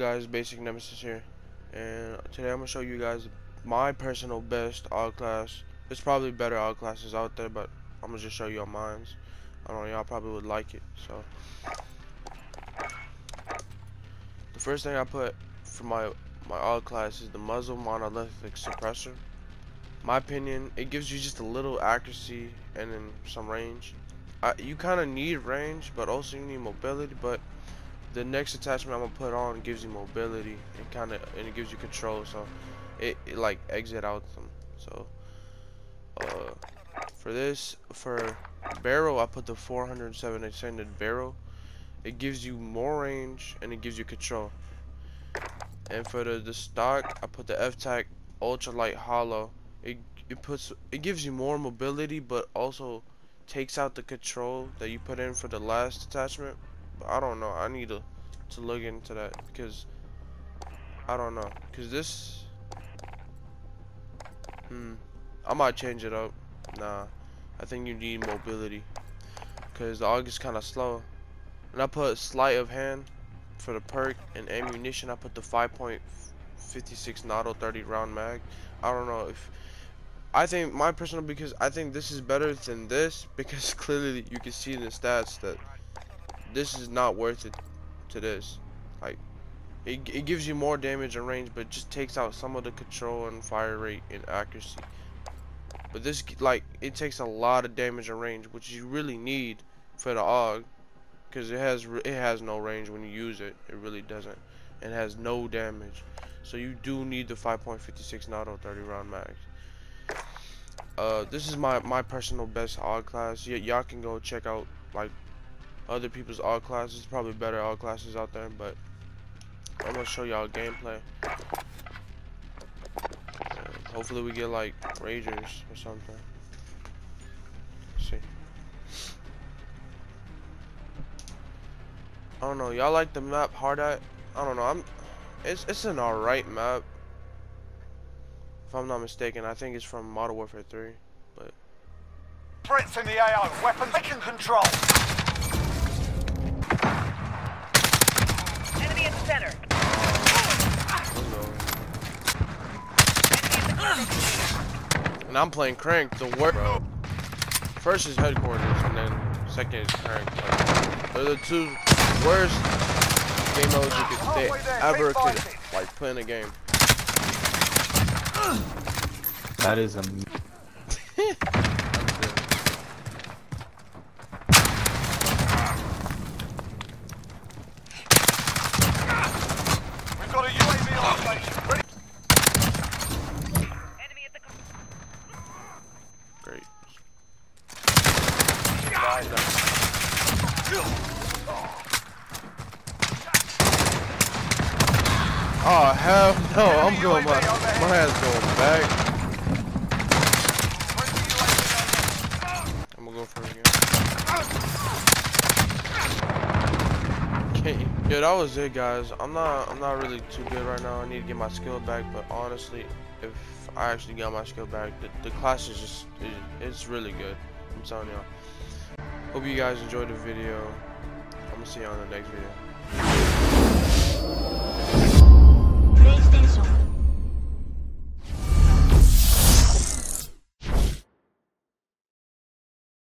guys, Basic Nemesis here, and today I'm gonna show you guys my personal best AUG class. There's probably better AUG classes out there, but I'm gonna just show you all mines. I don't know, y'all probably would like it. So, the first thing I put for my my AUG class is the muzzle monolithic suppressor. My opinion, it gives you just a little accuracy and then some range. I, you kind of need range, but also you need mobility. But the next attachment I'm gonna put on gives you mobility and kind of and it gives you control so it, it like exit out them. So uh, for this for barrel I put the 407 extended barrel. It gives you more range and it gives you control. And for the, the stock I put the F-Tac ultralight hollow. It, it puts it gives you more mobility but also takes out the control that you put in for the last attachment I don't know. I need to to look into that because I don't know. Cause this, hmm, I might change it up. Nah, I think you need mobility because the AUG is kind of slow. And I put sleight of hand for the perk and ammunition. I put the 5.56 NATO 30 round mag. I don't know if I think my personal because I think this is better than this because clearly you can see in the stats that this is not worth it to this. Like, it, it gives you more damage and range, but just takes out some of the control and fire rate and accuracy. But this, like, it takes a lot of damage and range, which you really need for the AUG, because it has it has no range when you use it. It really doesn't, It has no damage. So you do need the 5.56 NATO 30 round max. Uh, this is my my personal best AUG class. y'all can go check out like other people's AUG classes. Probably better AUG classes out there, but I'm gonna show y'all gameplay. Uh, hopefully we get like Ragers or something. Let's see. I don't know. Y'all like the map Hardhat? I don't know. I'm. It's it's an alright map. If I'm not mistaken, I think it's from Modern Warfare 3, but. Threats in the AO. Weapons taken control. And I'm playing Crank, the worst. First is Headquarters, and then second is Crank. Like, they're the two worst game modes you could, they ever could like play in a game. That is a. Oh hell no, I'm going my my ass going back. I'm gonna go for it again. Okay, yeah, that was it guys. I'm not I'm not really too good right now. I need to get my skill back, but honestly, if I actually got my skill back, the, the class is just it, it's really good. I'm telling y'all. Hope you guys enjoyed the video. I'm gonna see you on the next video.